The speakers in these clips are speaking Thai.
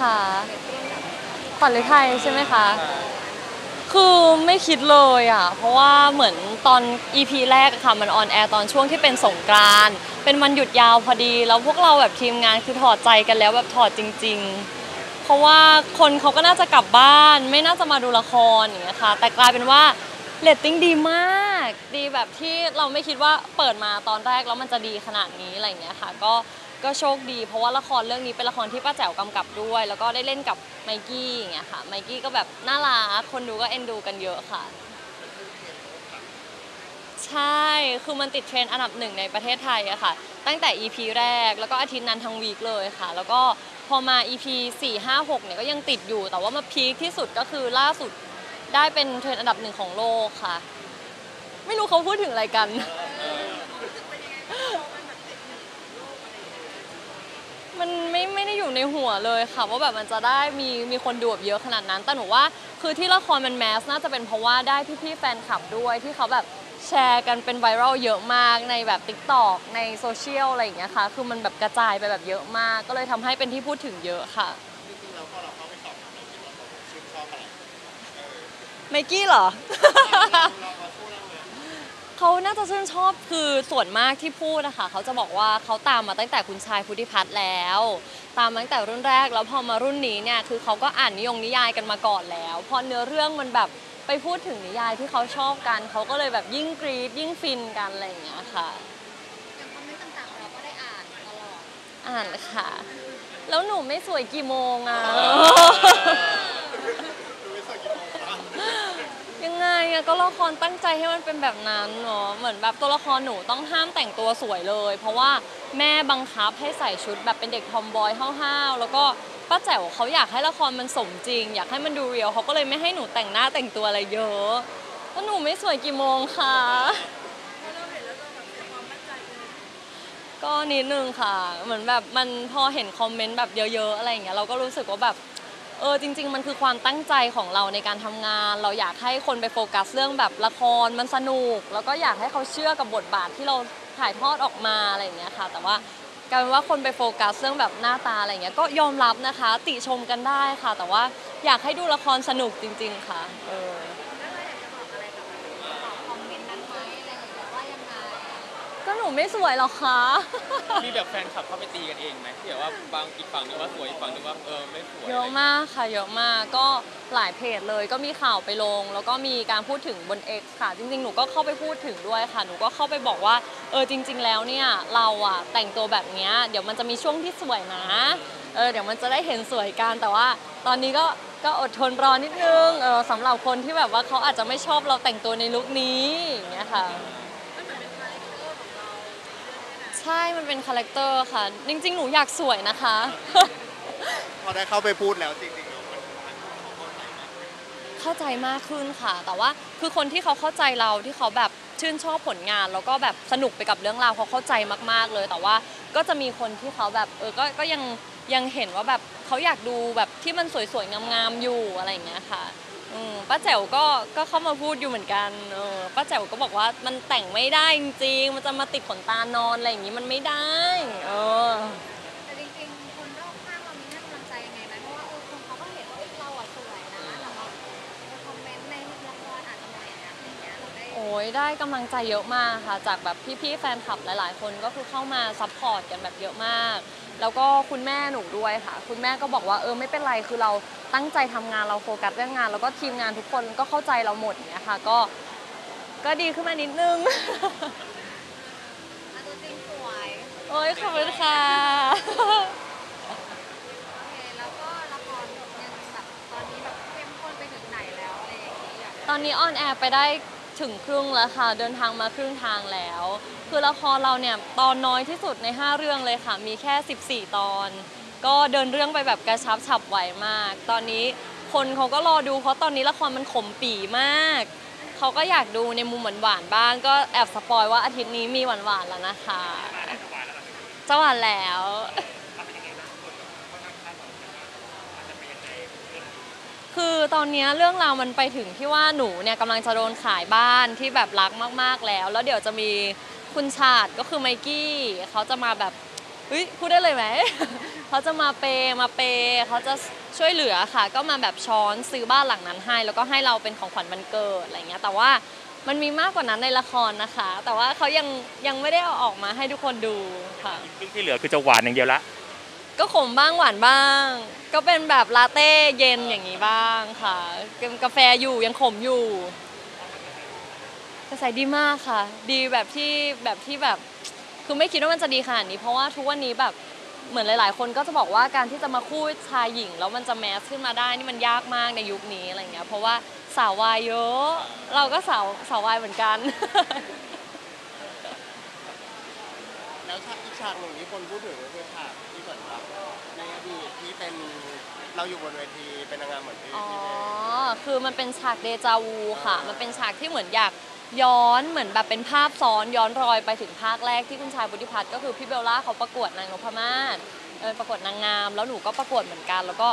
ค่ะขวัญฤทัยใช่ไหมคะ คือไม่คิดเลยอะ เพราะว่าเหมือนตอน EP แรกอะค่ะ มัน on air ตอนช่วงที่เป็นสงกรานต์เป็นวันหยุดยาวพอดี แล้วพวกเราแบบทีมงานคือถอดใจกันแล้วแบบถอดจริง ๆ เพราะว่าคนเขาก็น่าจะกลับบ้าน ไม่น่าจะมาดูละครอย่างเงี้ยค่ะ แต่กลายเป็นว่าเรตติ้งดีมาก ดีแบบที่เราไม่คิดว่าเปิดมาตอนแรกแล้วมันจะดีขนาดนี้อะไรเงี้ยค่ะ ก็ ก็โชคดีเพราะว่าละครเรื่องนี้เป็นละครที่ป้าแจ๋วกำกับด้วย แล้วก็ได้เล่นกับไมกี้อย่างเงี้ยค่ะไมกี้ก็แบบน่ารักคนดูก็เอ็นดูกันเยอะค่ะ ใช่คือมันติดเทรนด์อันดับหนึ่งในประเทศไทยอะค่ะ ตั้งแต่ EP แรกแล้วก็อาทิตย์นั้นทั้ง week เลยค่ะ แล้วก็พอมา EP 4 5 6เนี่ยก็ยังติดอยู่ แต่ว่ามา peak ที่สุดก็คือล่าสุดได้เป็นเทรนด์อันดับหนึ่งของโลกค่ะ ไม่รู้เขาพูดถึงอะไรกัน มันไม่ไม่ได้อยู่ในหัวเลยค่ะว่าแบบมันจะได้มีมีคนดูแบบเยอะขนาดนั้น แต่หนูว่าคือที่ละครมัน mass น่าจะเป็นเพราะว่าได้พี่ๆแฟนคลับด้วยที่เขาแบบแชร์กันเป็น viral เยอะมากในแบบ TikTok ในโซเชียลอะไรอย่างเงี้ยค่ะ คือมันแบบกระจายไปแบบเยอะมาก ก็เลยทำให้เป็นที่พูดถึงเยอะค่ะ จริงๆแล้วพอเราเข้าไปสอบถามเราคิดว่าเขาชื่นชอบอะไรไมกี้เหรอ เรามาพูดเรื่องเลย เขาน่าจะชื่นชอบคือส่วนมากที่พูดนะคะเขาจะบอกว่าเขาตามมาตั้งแต่คุณชายพุทธิพัฒน์แล้ว ตามมาตั้งแต่รุ่นแรกแล้วพอมารุ่นนี้เนี่ยคือเขาก็อ่านนิยมนิยายกันมาก่อนแล้ว พอเนื้อเรื่องมันแบบไปพูดถึงนิยายที่เขาชอบกันเขาก็เลยแบบยิ่งกรี๊ดยิ่งฟินกันอะไรอย่างเงี้ยค่ะอย่างคอมเมนต์ต่างๆเราก็ได้อ่านตลอดอ่านค่ะ แล้วหนูไม่สวยกี่โมงอะ ดูไม่สวยกี่โมงคะ ยังไง อะก็ละครตั้งใจให้มันเป็นแบบนั้นเนาะเหมือนแบบตัวละครหนูต้องห้ามแต่งตัวสวยเลย เพราะว่าแม่บังคับให้ใส่ชุดแบบเป็นเด็กทอมบอยห้าวๆแล้วก็ป้าแจ๋วเขาอยากให้ละครมันสมจริง อยากให้มันดูเรียลเขาก็เลยไม่ให้หนูแต่งหน้าแต่งตัวอะไรเยอะแล้วหนูไม่สวยกี่โมงคะก็นิดนึงค่ะ เหมือนแบบมันพอเห็นคอมเมนต์แบบเยอะๆอะไรอย่างเงี้ยเราก็รู้สึกว่าแบบ เออจริง ๆ มันคือความตั้งใจของเราในการทำงาน เราอยากให้คนไปโฟกัสเรื่องแบบละครมันสนุก แล้วก็อยากให้เขาเชื่อกับบทบาทที่เราถ่ายทอดออกมาอะไรอย่างเงี้ยค่ะ แต่ว่ากลายเป็นว่าคนไปโฟกัสเรื่องแบบหน้าตาอะไรเงี้ยก็ยอมรับนะคะ ติชมกันได้ค่ะ แต่ว่าอยากให้ดูละครสนุกจริง ๆ ค่ะเออ นูไม่สวยหรอกคะ มีแบบแฟนคลับเข้าไปตีกันเองไหมที่แบบว่าบางอีกฝั่งนึงว่าสวยอีกฝั่งนึงว่าเออไม่สวยเยอะมากค่ะเยอะมากก็หลายเพจเลยก็มีข่าวไปลง แล้วก็มีการพูดถึงบน X ค่ะ จริงๆ หนูก็เข้าไปพูดถึงด้วยค่ะ หนูก็เข้าไปบอกว่าเออจริง ๆ แล้วเนี่ยเราอะแต่งตัวแบบเนี้ยเดี๋ยวมันจะมีช่วงที่สวยนะเออเดี๋ยวมันจะได้เห็นสวยกันแต่ว่า ตอนนี้ก็ก็อดทนรอนิดนึงเออสำหรับคนที่แบบว่าเขาอาจจะไม่ชอบเราแต่งตัวใน look นี้อย่างเงี้ยค่ะ ใช่มันเป็น character ค่ะ จริง ๆ หนูอยากสวยนะคะ พอได้เข้าไปพูดแล้วจริงๆแล้วมันเข้าใจมากขึ้นค่ะ แต่ว่าคือคนที่เขาเข้าใจเราที่เขาแบบชื่นชอบผลงาน แล้วก็แบบสนุกไปกับเรื่องราวเขาเข้าใจมาก ๆ เลย แต่ว่าก็จะมีคนที่เขาแบบเออก็ก็ยังยังเห็นว่าแบบเขาอยากดูแบบที่มันสวยๆงามๆอยู่อะไรอย่างเงี้ยค่ะอืม ป้าแจ๋วก็ก็เข้ามาพูดอยู่เหมือนกันเออป้าแจ๋วก็บอกว่ามันแต่งไม่ได้จริงๆมันจะมาติดขนตานอนอะไรอย่างงี้มันไม่ได้เออแต่จริงๆคนรอบข้างเรามีให้กำลังใจยังไงไหมเพราะว่าเออคนเขาก็เห็นว่าเอ้ยเราอะสวยนะแต่ว่าcomment ในละครอาจจะมาอย่างนั้นอย่างเงี้ยเราได้โอ้ยได้กำลังใจเยอะมากค่ะ จากแบบพี่ๆแฟนคลับหลาย ๆ คนก็คือเข้ามา support กันแบบเยอะมาก แล้วก็คุณแม่หนูด้วยค่ะ คุณแม่ก็บอกว่าเออไม่เป็นไรคือเราตั้งใจทำงานเราโฟกัสเรื่องงาน แล้วก็ทีมงานทุกคนก็เข้าใจเราหมดอย่างเงี้ยค่ะ ก็ก็ดีขึ้นมานิดนึงอะตัวจริงสวยโอ้ยขอบคุณค่ะโอเคแล้วก็ละครยังแบบตอนนี้แบบเข้มข้นไปถึงไหนแล้วอะไรอย่างงี้อยากตอนนี้ออนแอร์ไปได้ ถึงครึ่งแล้วค่ะ เดินทางมาครึ่งทางแล้ว คือละครเราเนี่ยตอนน้อยที่สุดใน 5 เรื่องเลยค่ะ มีแค่ 14 ตอน ก็เดินเรื่องไปแบบกระชับฉับไวมาก ตอนนี้คนเขาก็รอดูเพราะตอนนี้ละครมันขมปีมาก เขาก็อยากดูในมุมหวานๆบ้าง ก็แอบสปอยว่าอาทิตย์นี้มีหวานๆแล้วนะคะจะหวานแล้ว คือ ตอนนี้เรื่องราวมันไปถึงที่ว่าหนูเนี่ยกำลังจะโดนขายบ้านที่แบบรักมากๆแล้ว แล้วเดี๋ยวจะมีคุณชาติก็คือไมกี้เขาจะมาแบบเฮ้ยพูดได้เลยไหม เขาจะมาเปย์มาเปย์เขาจะช่วยเหลือค่ะ ก็มาแบบช้อนซื้อบ้านหลังนั้นให้ แล้วก็ให้เราเป็นของขวัญวันเกิดอะไรเงี้ย แต่ว่ามันมีมากกว่านั้นในละครนะคะ แต่ว่าเขายังยังไม่ได้เอาออกมาให้ทุกคนดูค่ะซึ่งที่เหลือคือจะหวานอย่างเดียวละ ก็ขมบ้างหวานบ้าง ก็เป็นแบบลาเต้เย็นอย่างนี้บ้างค่ะกาแฟอยู่ยังขมอยู่กระแสดีมากค่ะ ดีแบบที่แบบที่แบบคือไม่คิดว่ามันจะดีขนาดนี้ เพราะว่าทุกวันนี้แบบเหมือนหลาย ๆ คนก็จะบอกว่าการที่จะมาคู่ชายหญิง แล้วมันจะแมสขึ้นมาได้นี่มันยากมากในยุคนี้อะไรเงี้ยเพราะว่าสาววายเยอะ เราก็สาวสาววายเหมือนกัน แล้วฉากอีกฉากหนึ่งที่คนพูดถึงก็คือฉากที่เหมือนแบบในอดีตที่เป็นเราอยู่บนเวทีเป็นนางงามเหมือนที่อ๋อ ที่เป็นคือมันเป็นฉากเดจาวูค่ะ มันเป็นฉากที่เหมือนอยากย้อนเหมือนแบบเป็นภาพซ้อนย้อนรอยไปถึงภาคแรกที่คุณชายบุธิพัฒน์ก็คือพี่เบลล่าเขาประกวดนางนพมาศเออประกวดนางงาม แล้วหนูก็ประกวดเหมือนกัน แล้วก็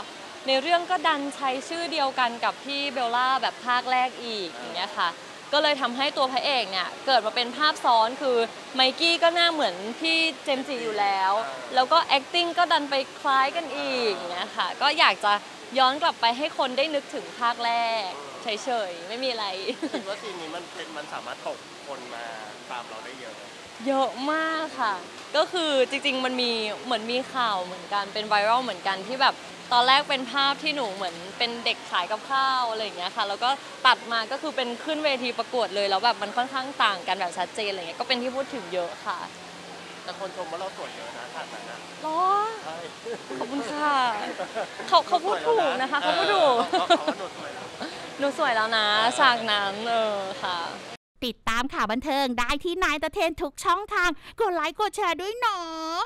ในเรื่องก็ดันใช้ชื่อเดียวกันกับพี่เบลล่าแบบภาคแรกอีกอย่างเงี้ยค่ะ ก็เลยทำให้ตัวพระเอกเนี่ยเกิดมาเป็นภาพซ้อนคือไมกี้ก็หน้าเหมือนพี่เจมส์จีอยู่แล้ว แล้วก็ acting ก็ดันไปคล้ายกันอีกอย่างเงี้ยค่ะก็อยากจะย้อนกลับไปให้คนได้นึกถึงภาคแรกเฉยๆไม่มีอะไรคิดว่าซีนนี้มันเป็นมันสามารถตกคนมาตามเราได้เยอะ เยอะมากค่ะ ก็คือจริงๆมันมีเหมือนมีข่าวเหมือนกันเป็นไวรัลเหมือนกันที่แบบ ตอนแรกเป็นภาพที่หนูเหมือนเป็นเด็กขายกับข้าวอะไรอย่างเงี้ยค่ะ แล้วก็ตัดมาก็คือเป็นขึ้นเวทีประกวดเลยแล้วแบบมันค่อนข้างต่างกันแบบชัดเจนอะไรเงี้ยก็เป็นที่พูดถึงเยอะค่ะแต่คนชมว่าเราสวยเยอะนะฉากนั้นอะหรอใช่ขอบคุณค่ะเขาเขาพูดถูกนะคะเขาพูดถูกเขาเขาว่าหนูสวยแล้วหนูสวยแล้วนะฉากนั้นเออค่ะติดตามข่าวบันเทิงได้ที่นายตะเทนทุกช่องทาง กดไลค์กดแชร์ด้วยเนาะ